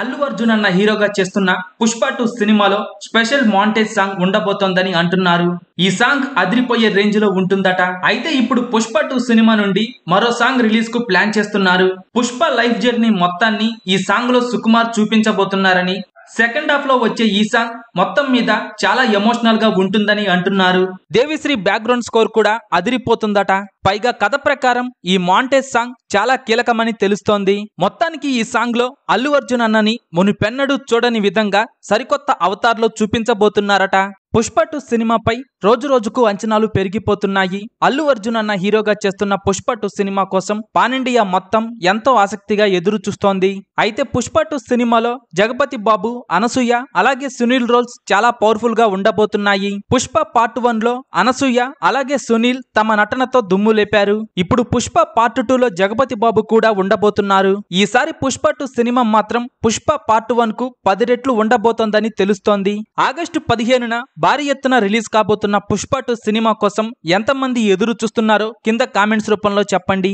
అల్లు అర్జున్ అన్న హీరోగా చేస్తున్న పుష్ప టూ సినిమాలో స్పెషల్ మాంటేజ్ సాంగ్ ఉండబోతోందని అంటున్నారు. ఈ సాంగ్ అదిరిపోయే రేంజ్లో ఉంటుందట. అయితే ఇప్పుడు పుష్ప టూ సినిమా నుండి మరో సాంగ్ రిలీజ్కు ప్లాన్ చేస్తున్నారు. పుష్ప లైఫ్ జర్నీ మొత్తాన్ని ఈ సాంగ్లో సుకుమార్ చూపించబోతున్నారని సెకండ్ హాఫ్లో వచ్చే ఈ సాంగ్ మొత్తం మీద చాలా ఎమోషనల్గా ఉంటుందని అంటున్నారు. దేవిశ్రీ బ్యాక్గ్రౌండ్ స్కోర్ కూడా అదిరిపోతుందట. పైగా కథ ప్రకారం ఈ మాంటేజ్ సాంగ్ చాలా కీలకమని తెలుస్తోంది. మొత్తానికి ఈ సాంగ్లో అల్లు అర్జున్ అన్నని మునిపెన్నడూ చూడని విధంగా సరికొత్త అవతార్లో చూపించబోతున్నారట. పుష్ప టూ సినిమాపై రోజు రోజుకు అంచనాలు పెరిగిపోతున్నాయి. అల్లు అర్జున్ అన్న హీరోగా చేస్తున్న పుష్ప టూ సినిమా కోసం పానిండియా మొత్తం ఎంతో ఆసక్తిగా ఎదురు చూస్తోంది అయితే పుష్ప టూ సినిమాలో జగపతి బాబు అనసూయ అలాగే సునీల్ రోల్స్ చాలా పవర్ఫుల్గా ఉండబోతున్నాయి. పుష్ప పార్ట్ వన్లో అనసూయ అలాగే సునీల్ తమ నటనతో దుమ్ము లేపారు. ఇప్పుడు పుష్ప పార్ట్ టూ లో జగపతి బాబు కూడా ఉండబోతున్నారు. ఈసారి పుష్ప టూ సినిమా మాత్రం పుష్ప పార్ట్ వన్కు పది రెట్లు ఉండబోతోందని తెలుస్తోంది. ఆగస్టు పదిహేనున భారీ ఎత్తున రిలీజ్ కాబోతున్న పుష్ప టూ సినిమా కోసం ఎంతమంది ఎదురు చూస్తున్నారో? కింద కామెంట్స్ రూపంలో చెప్పండి.